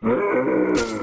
嗯